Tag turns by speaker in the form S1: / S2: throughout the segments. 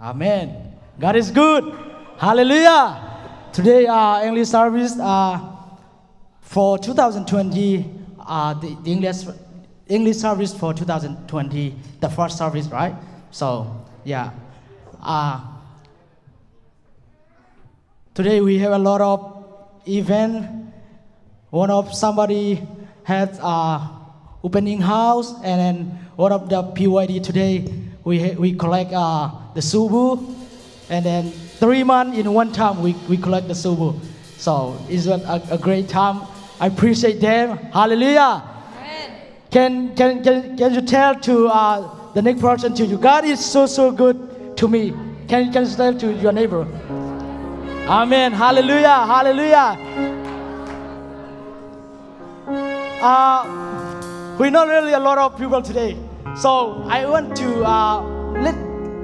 S1: Amen. God is good. Hallelujah. Today, uh, English service uh, for 2020, uh, the, the English English service for 2020, the first service, right? So, yeah. Uh, today we have a lot of event. One of somebody had uh, opening house, and then one of the PYD today we we collect uh, the subu, and then three months in one time we, we collect the subu. So it's a, a, a great time. I appreciate them. Hallelujah. Can, can, can, can you tell to uh, the next person to you, God is so, so good to me. Can, can you tell to your neighbor? Amen. Hallelujah. Hallelujah. Uh, we know really a lot of people today. So I want to uh, let,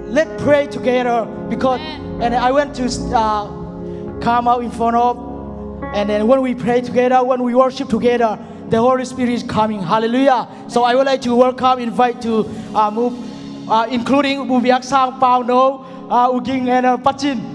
S1: let pray together because, and I want to uh, come out in front of, and then when we pray together, when we worship together, the Holy Spirit is coming. Hallelujah. So I would like to welcome, invite to uh, move, uh, including Sang, Pao No, uh, Uging, and uh, Pachin.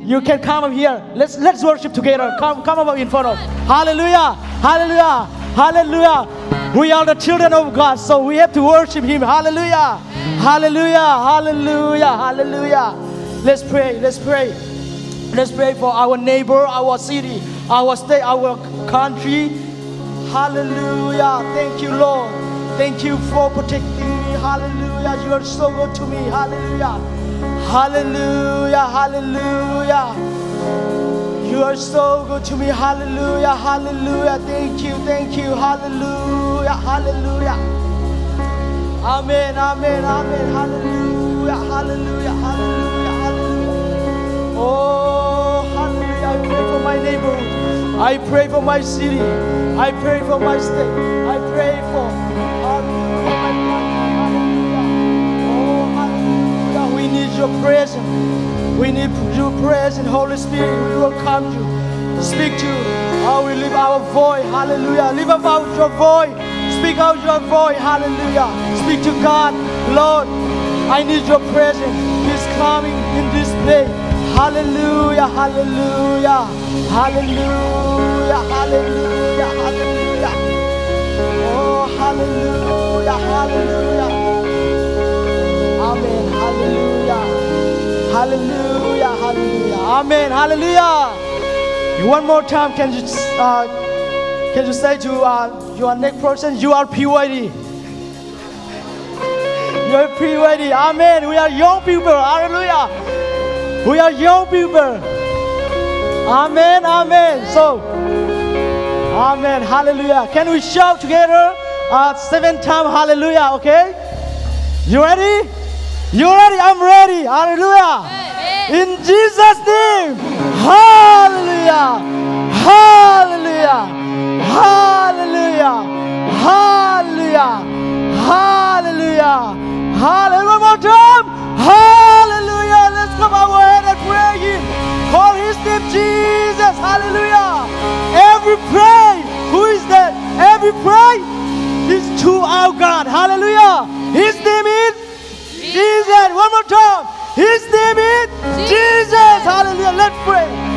S1: You can come up here. Let's let's worship together. Come come up in front of. Hallelujah. Hallelujah. Hallelujah. We are the children of God, so we have to worship Him. Hallelujah. Hallelujah. Hallelujah. Hallelujah. Let's pray. Let's pray. Let's pray for our neighbor, our city, our state, our country. Hallelujah. Thank you, Lord. Thank you for protecting me. Hallelujah. You are so good to me. Hallelujah. Hallelujah. Hallelujah. You are so good to me. Hallelujah. Hallelujah. Thank you. Thank you. Hallelujah. Hallelujah. Amen. Amen. Amen. Hallelujah. Hallelujah. Hallelujah. Hallelujah. Oh, hallelujah. I pray for my neighborhood. I pray for my city. I pray for my state. I pray for hallelujah, country. Hallelujah. Oh, hallelujah. We need your presence. We need your presence, Holy Spirit. We will welcome you. Speak to. Oh, we lift our voice. Hallelujah. Lift up out your voice. Speak out your voice. Hallelujah. Speak to God. Lord, I need your presence. He's coming in this place. Hallelujah. Hallelujah. Hallelujah. Hallelujah. Hallelujah. Oh, hallelujah. Hallelujah. Amen. Hallelujah. Hallelujah. Hallelujah. Amen. Hallelujah. One more time, can you uh, can you say to uh, your next person, you are PYD. You are PYD. Amen. We are young people. Hallelujah. We are young people. Amen. Amen. So, Amen. Hallelujah. Can we shout together? Uh, seven times. Hallelujah. Okay. You ready? You ready? I'm ready. Hallelujah. In Jesus' name. Hallelujah. Hallelujah. Hallelujah. Hallelujah. Hallelujah. Hallelujah. One more time. Hallelujah. Let's come our head and pray Him. Call His name Jesus. Hallelujah. Every pray. Who is that? Every pray is to our God. Hallelujah. His name is Jesus. One more time. His name is Jesus. Hallelujah. Let's pray.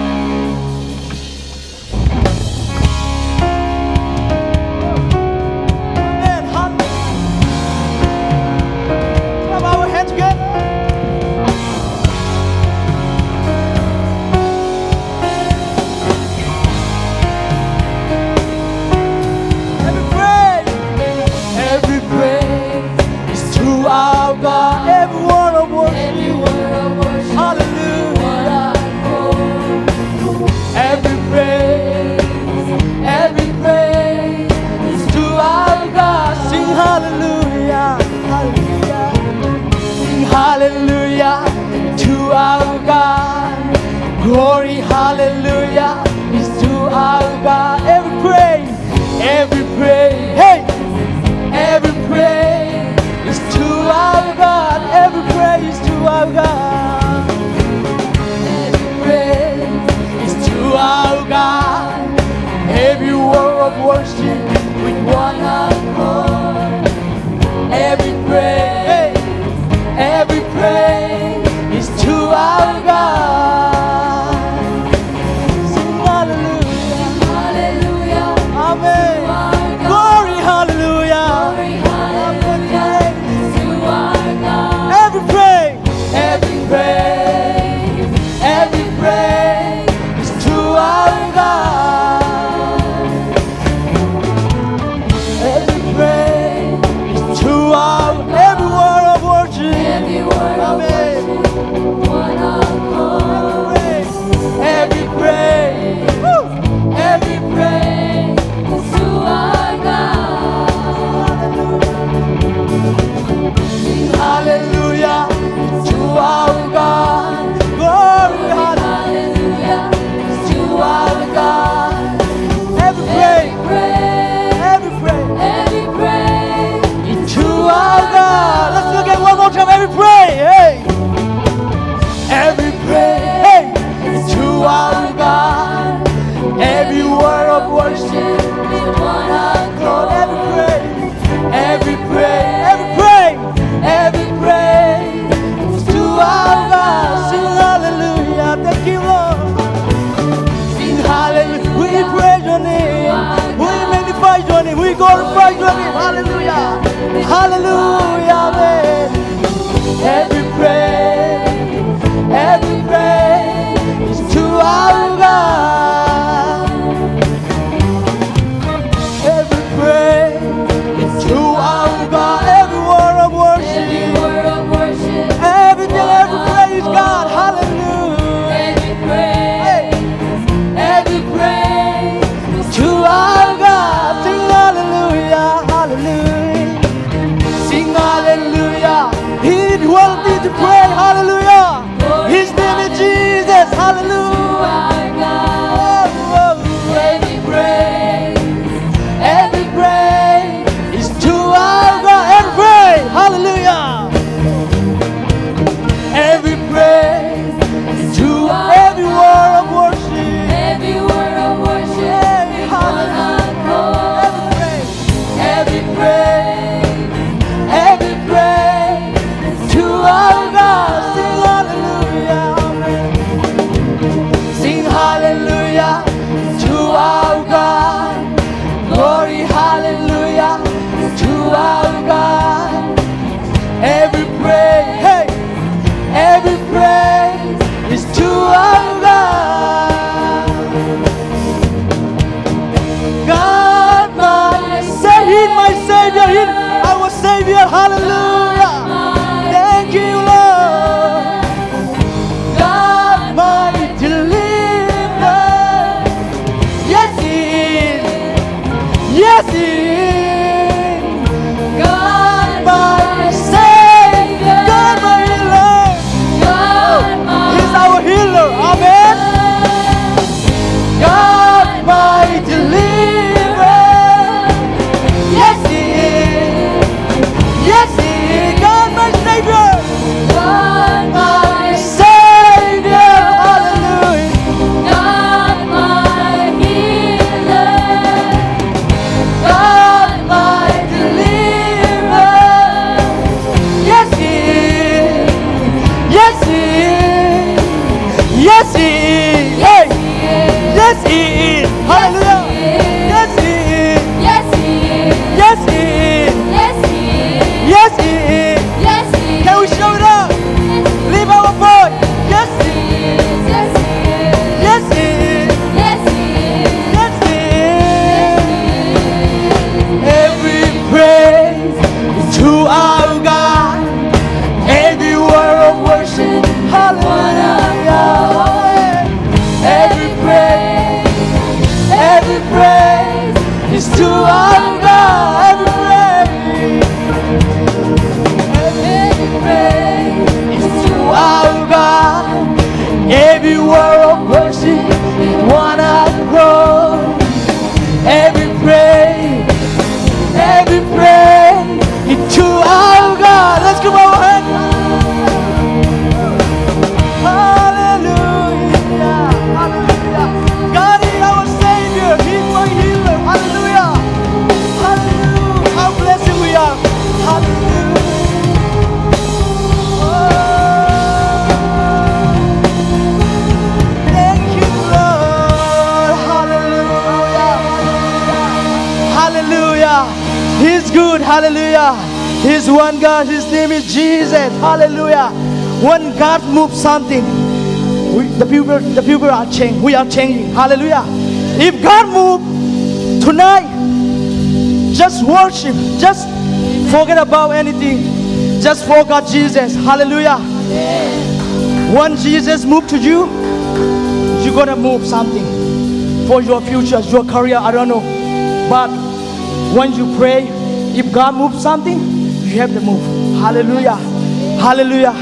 S1: Every praise, He's
S2: one
S1: God. His name is Jesus. Hallelujah. When God moves something, we, the people, the people are changing. We are changing. Hallelujah. If God moves tonight, just worship. Just forget about anything. Just forget Jesus. Hallelujah. When Jesus moved to you, you're gonna move something for your future, your career. I don't know, but when you pray, if God moves something, you have to move. Hallelujah. Hallelujah.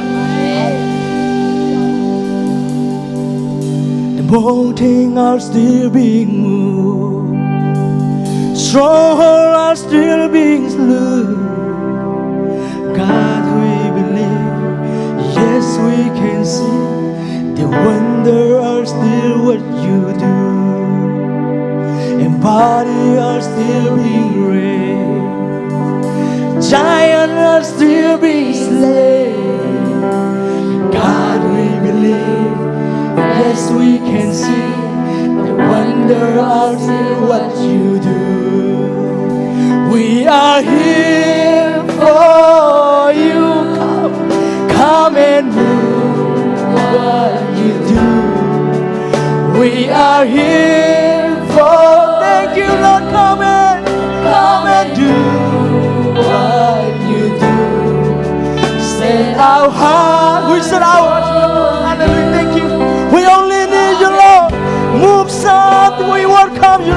S1: The mountains are still being moved. Strongholds are still being slew. God, we believe. Yes, we can see the wonder are still what you do. And body are still being raised. Giant has to be slain. God, we believe. Yes, we can see the wonder of what you do. We are here for you. Come, come and do what you do. We are here for. Thank you, Lord. Come and come and do what you do. Stay our heart, we said our heart. Hallelujah, thank you. We only need you, Lord. Move something, we welcome you,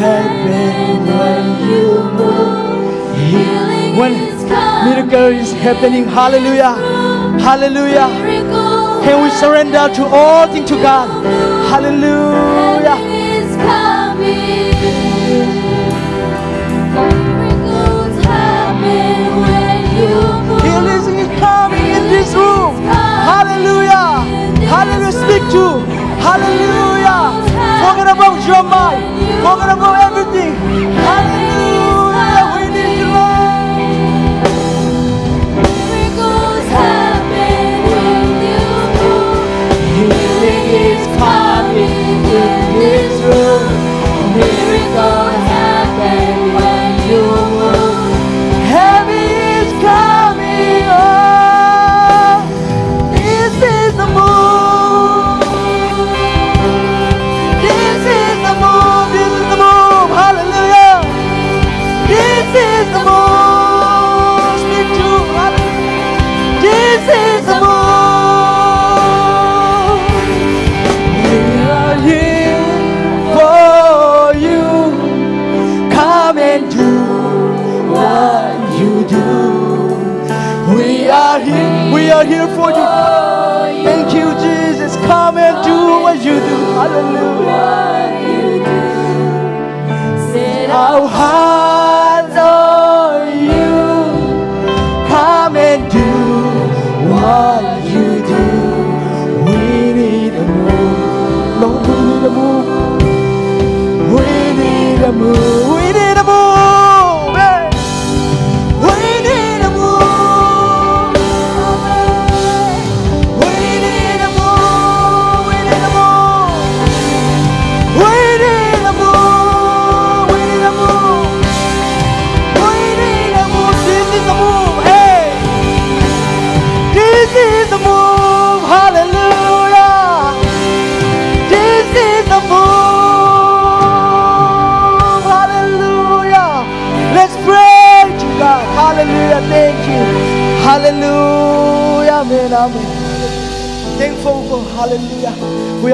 S1: happen when you move.
S2: Healing
S1: when
S2: is
S1: miracle is happening. Hallelujah. Hallelujah. Can we surrender to all things to God? Hallelujah. Healing is coming in this room. Hallelujah. Hallelujah. Speak to. Hallelujah. Talking about your mind. Talking about everything. Hallelujah. We need you, Lord.
S2: Miracles happen when you move.
S1: Healing is coming in this room.
S2: Miracles.
S1: are here for you. Thank you, Jesus. Come and do what you do. Hallelujah. How high, Lord, you come and do what you do. We need a move. Lord, we need a move. We need a move.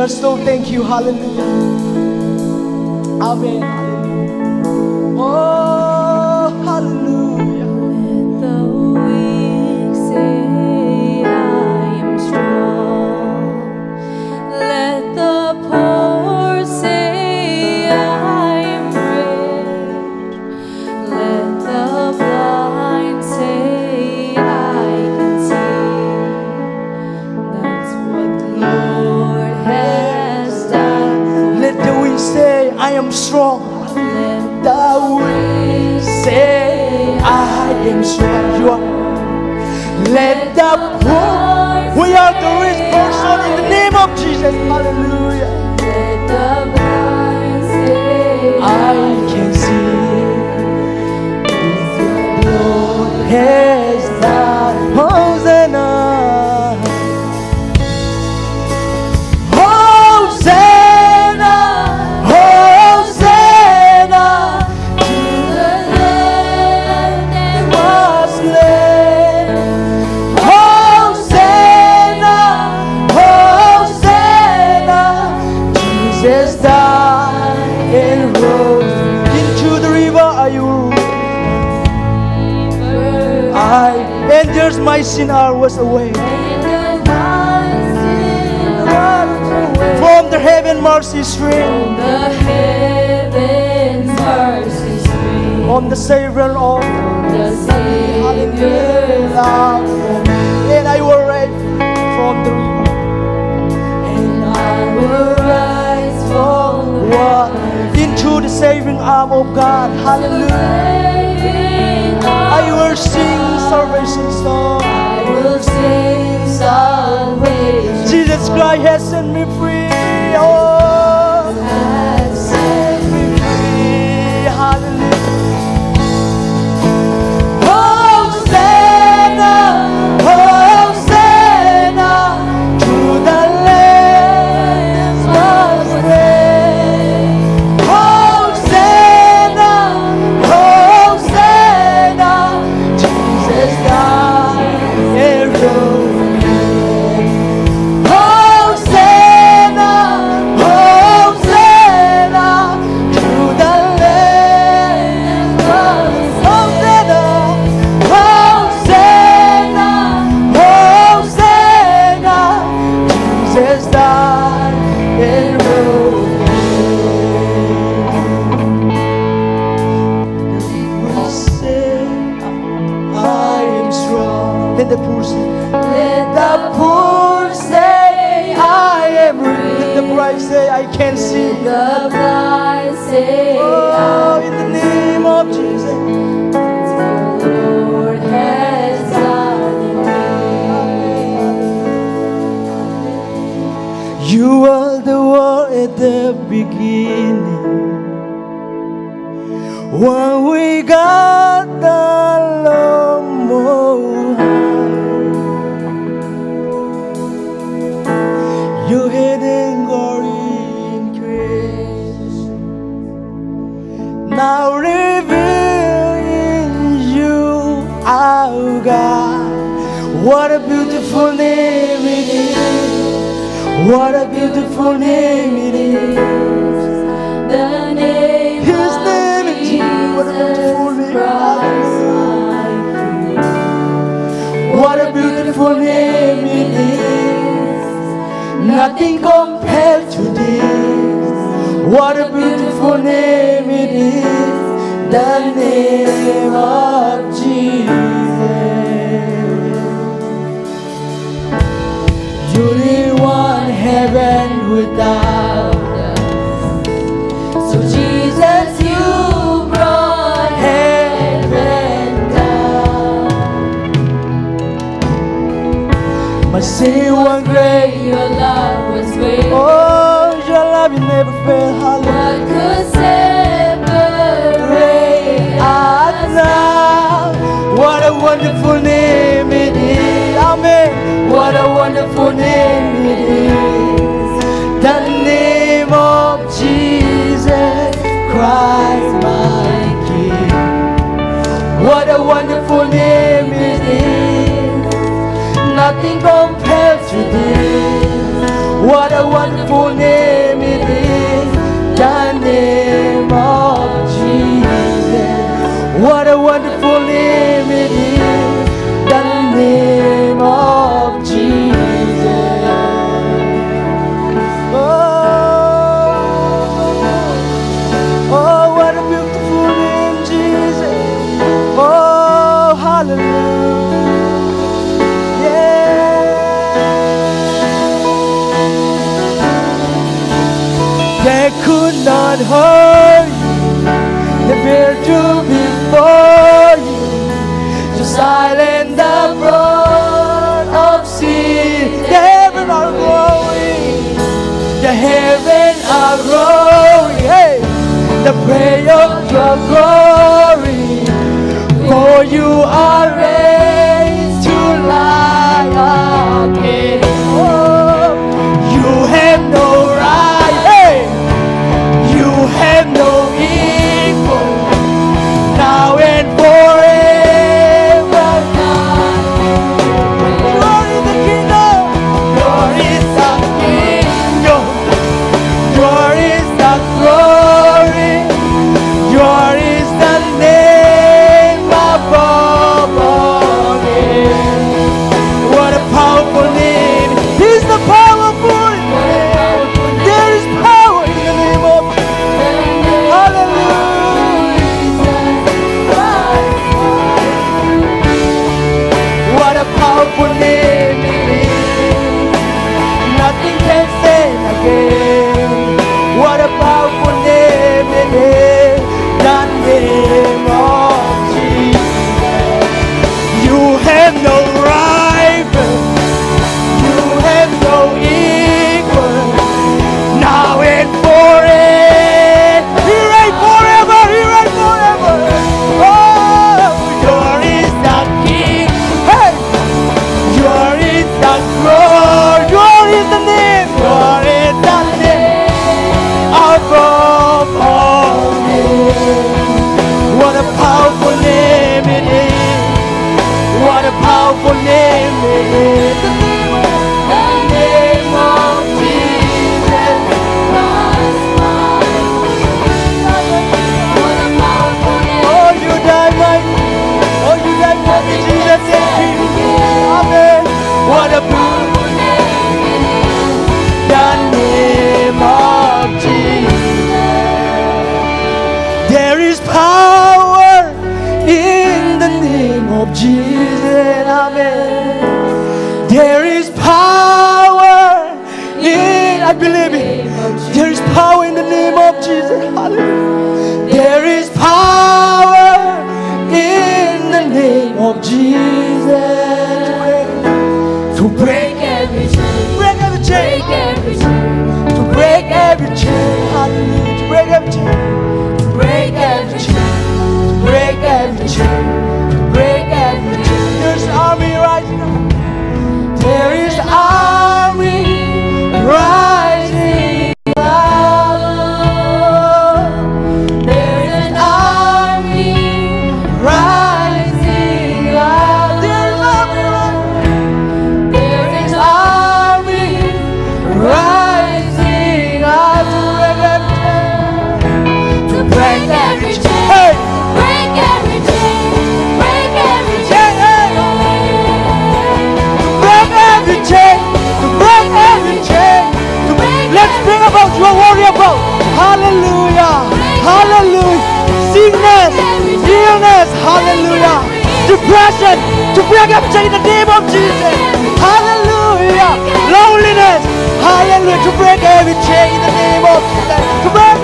S1: so thank you. Hallelujah. Amen.
S2: Strong. Let The
S1: wind say I am strong. You are. Let the poor. We are the rich person in the name of Jesus. Hallelujah.
S2: Let the blind say,
S1: I can see the Lord has And there's my sin I was away from the heaven mercy stream
S2: The heavens mercy stream,
S1: on the Savior of
S2: the Savior
S1: love, and I will rise from the river.
S2: and I will rise from the
S1: into the saving arm of God. Hallelujah. I will sing Jesus Christ has set me free. Oh, When we got the long more Your hidden glory in grace. Now reveal in you our God. What a beautiful name it is. What a beautiful name it is beautiful name it is. Nothing compared to this. What a beautiful name it is. The name of Jesus. You didn't want heaven without to this. What a wonderful name it is. The name of Jesus. What a wonderful name it is. The name of Hallelujah. Depression to break up in the name of Jesus. Hallelujah. Loneliness. Hallelujah. To break every chain in the name of Jesus. To break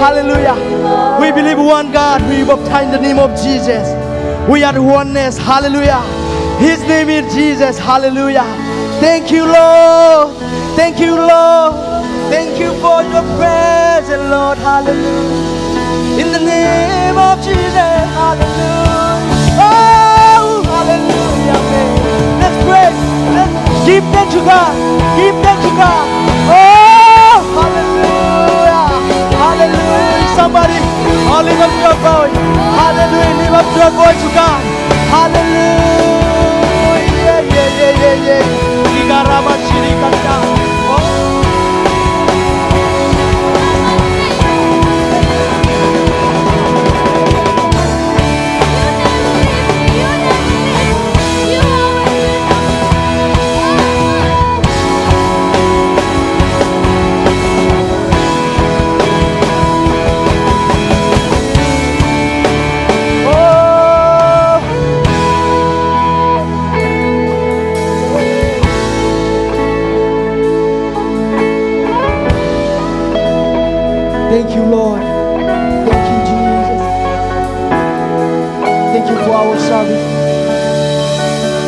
S1: Hallelujah. We believe one God. We baptize the name of Jesus. We are oneness. Hallelujah. His name is Jesus. Hallelujah. Thank you, Lord. Thank you, Lord. Thank you for your presence, Lord. Hallelujah. In the name of Jesus. Hallelujah. Oh, hallelujah. Let's pray. Let's give thanks to God. Give thanks to God. Oh, Somebody, oh, lift up your voice. Hallelujah. Lift up your voice to God. Hallelujah. Yeah, yeah, yeah, yeah, yeah.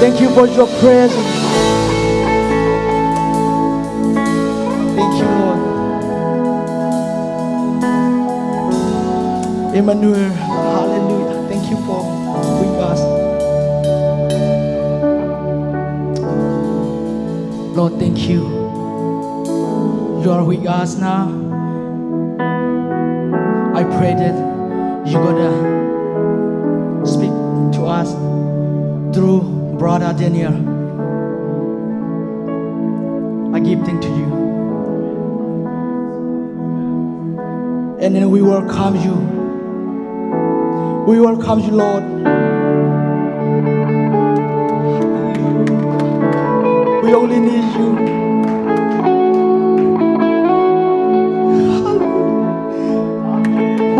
S1: Thank you for your presence. Thank you, Lord. Emmanuel, hallelujah. Thank you for with us. Lord, thank you. You are with us now. I pray that you're gonna brother Daniel. I give thanks to you. And then we welcome you. We welcome you, Lord. We only need you.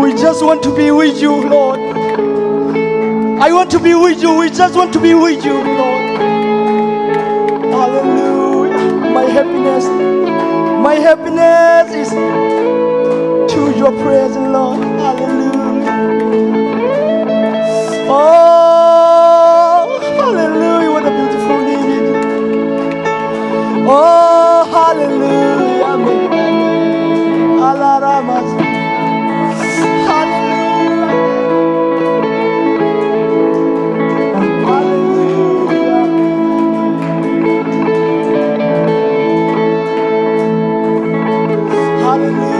S1: We just want to be with you, Lord. I want to be with you. We just want to be with you, happiness, my happiness is to your presence, Lord. Hallelujah. Oh, hallelujah. What a beautiful name. Oh, hallelujah. Hallelujah.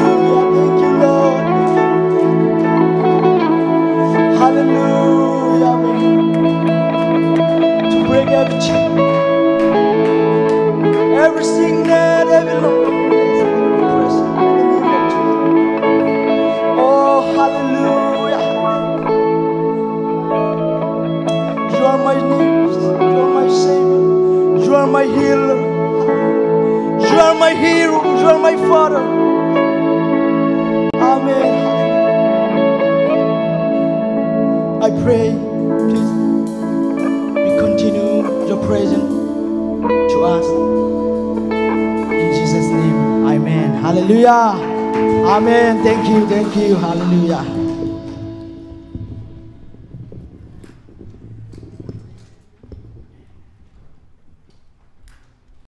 S1: Thank you. Thank you. Hallelujah.